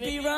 baby, wrong.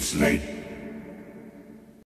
It's late.